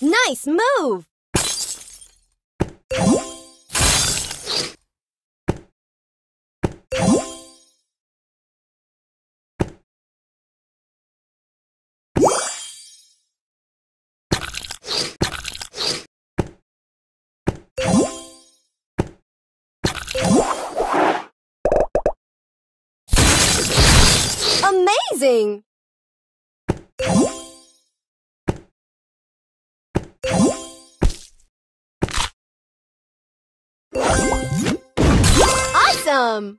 Nice move! Amazing! Awesome!